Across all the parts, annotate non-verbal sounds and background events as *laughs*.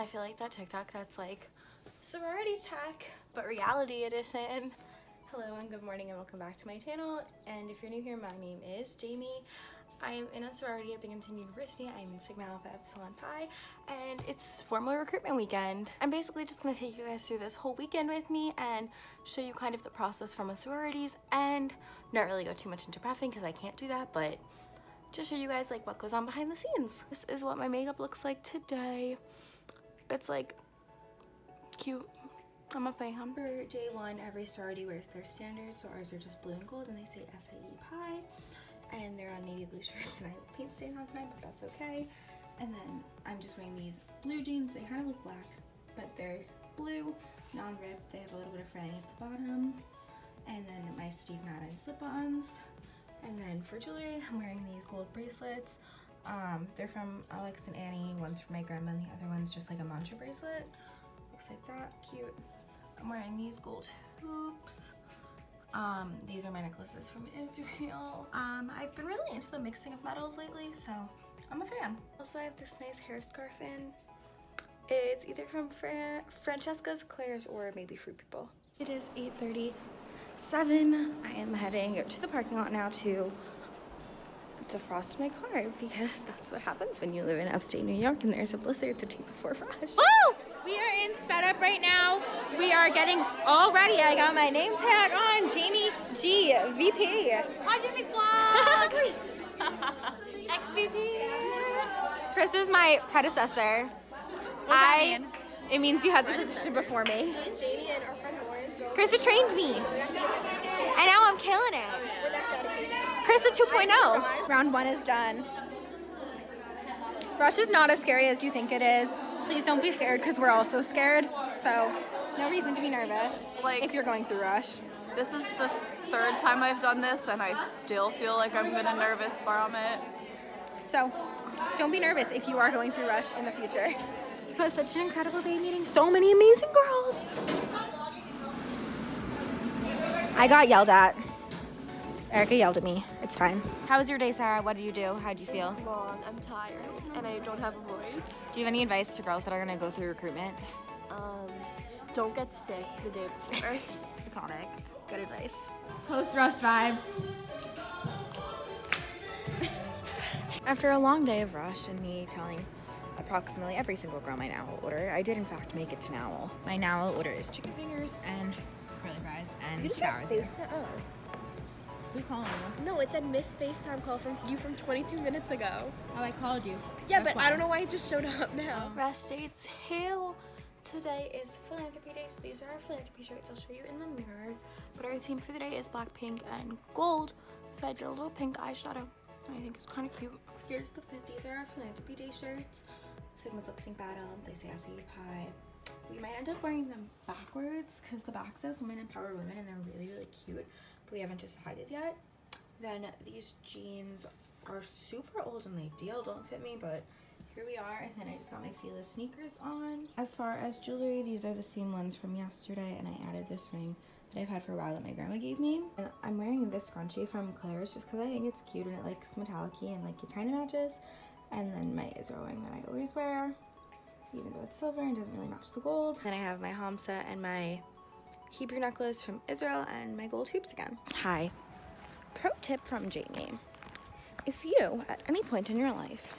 I feel like that TikTok that's like sorority tech, but reality edition. Hello and good morning and welcome back to my channel. And if you're new here, my name is Jamie. I am in a sorority at Binghamton University. I'm in Sigma Alpha Epsilon Pi, and it's formal recruitment weekend. I'm basically just gonna take you guys through this whole weekend with me and show you kind of the process from a sororities and not really go too much into prepping because I can't do that, but just show you guys like what goes on behind the scenes. This is what my makeup looks like today. It's like cute. I'm a fan. For day one, every sorority wears their standards, so ours are just blue and gold and they say SAE Pi and they're on navy blue shirts and I have paint stain on mine, but that's okay. And then I'm just wearing these blue jeans. They kind of look black, but they're blue, non-ripped. They have a little bit of fraying at the bottom. And then my Steve Madden slip-ons. And then for jewelry, I'm wearing these gold bracelets. Um, they're from Alex and Ani. One's from my grandma and the other one's just like a mantra bracelet. Looks like that, cute. I'm wearing these gold hoops. Um, these are my necklaces from Israel. Um, I've been really into the mixing of metals lately, so I'm a fan. Also, I have this nice hair scarf in. It's either from Fra Francesca's, Claire's, or maybe Free People. It is 8.37. I am heading to the parking lot now to defrost my car *laughs* because that's what happens when you live in upstate New York and there's a blizzard the day before Rush. Woo! We are in setup right now. We are getting all ready. I got my name tag on. Jamie G, VP. Hi, Jamie's vlog. *laughs* XVP. Chris is my predecessor. I. Mean? It means you had the position before me. Chris trained me. And now I'm killing it. Krista 2.0. Round one is done. Rush is not as scary as you think it is please don't be scared because we're also scared. So no reason to be nervous like, if you're going through rush. This is the third time I've done this and I still feel like I'm gonna nervous from it. So don't be nervous if you are going through rush in the future. It was such an incredible day meeting so many amazing girls. I got yelled at. Erica yelled at me. It's fine. How was your day, Sarah? What did you do? How did you feel? Long. I'm tired and I don't have a voice. Do you have any advice to girls that are going to go through recruitment? Um, don't get sick the day before. *laughs* Iconic. Good advice. Post rush vibes. After a long day of rush and me telling approximately every single girl my now order, I did in fact make it to Nowell. My Nowell order is chicken fingers and curly fries and you sour. Who's calling you? No, it said missed FaceTime call from you from 22 minutes ago. Oh, I called you. Yeah, That's but why. I don't know why it just showed up now. Rest dates Hill. Today is philanthropy day, so these are our philanthropy shirts. I'll show you in the mirror. But our theme for the day is black, pink, and gold. So I did a little pink eyeshadow. I think it's kind of cute. Here's the fit. These are our philanthropy day shirts. Sigma's lip sync battle. They say SAE Pi. We might end up wearing them backwards because the back says women empower women and they're really, really cute but we haven't decided yet. Then these jeans are super old and they deal don't fit me, but here we are. And then I just got my Fila sneakers on. As far as jewelry, these are the same ones from yesterday, and I added this ring that I've had for a while that my grandma gave me. And I'm wearing this scrunchie from Claire's just because I think it's cute and it likes metallic and like it kind of matches. And then my Israel ring that I always wear, even though it's silver and doesn't really match the gold. Then I have my Hamsa and my Hebrew necklace from Israel, and my gold hoops again. Hi. Pro tip from Jamie. If you, at any point in your life,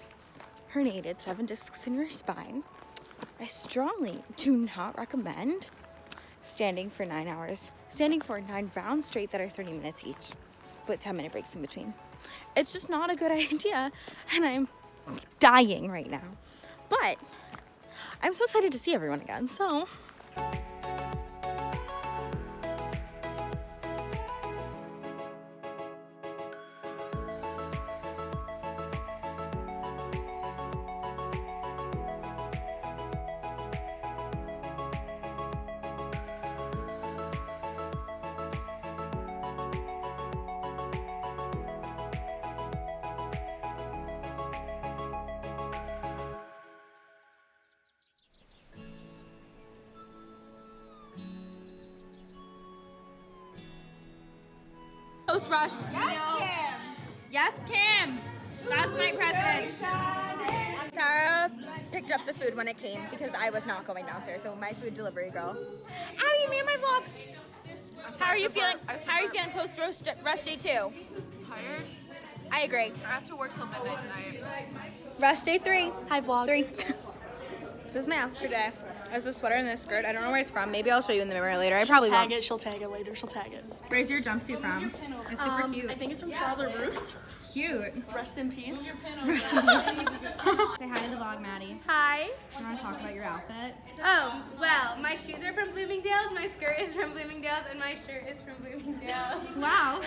herniated seven discs in your spine, I strongly do not recommend standing for nine hours, standing for nine rounds straight that are 30 minutes each, with 10 minute breaks in between. It's just not a good *laughs* idea, and I'm dying right now. But I'm so excited to see everyone again, so. Post rush. Yes, Kim. Yes, Kim. That's my president. Sarah picked up the food when it came because I was not going downstairs. So my food delivery girl. Abby, me and my vlog. How are you feeling? How are you feeling post rush rush day two? Tired? I agree. I have to work till midnight tonight. Rush day three. Hi vlog. Three. *laughs* this is my outfit for today. It's a sweater and a skirt. I don't know where it's from. Maybe I'll show you in the mirror later. I probably Tag won't. it. She'll tag it later. She'll tag it. Where's your jumpsuit from? It's super Um, cute. I think it's from Traveler Roofs. Cute. Rest in peace. *laughs* Say hi to the vlog, Maddie. Hi. You want to talk about your outfit? Oh, well, my shoes are from Bloomingdale's, my skirt is from Bloomingdale's, and my shirt is from Bloomingdale's. Wow.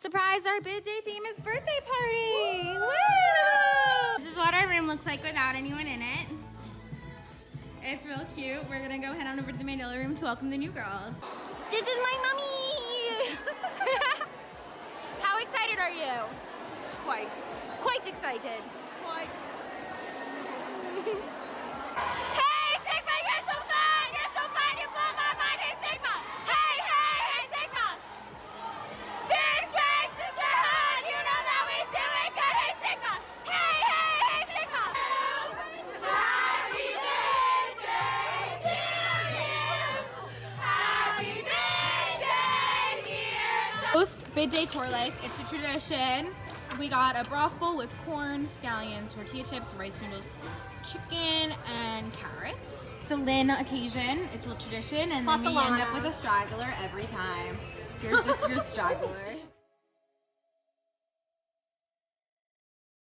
Surprise, our birthday theme is birthday party! Woo! This is what our room looks like without anyone in it. It's real cute. We're gonna go head on over to the Mandela room to welcome the new girls. This is my mommy! *laughs* How excited are you? Quite. Quite excited. Quite. *laughs* Post midday CoreLife, it's a tradition. We got a broth bowl with corn, scallions, tortilla chips, rice noodles, chicken, and carrots. It's a Lynn occasion. It's a tradition, and then we end up with a straggler every time. Here's this year's *laughs* straggler.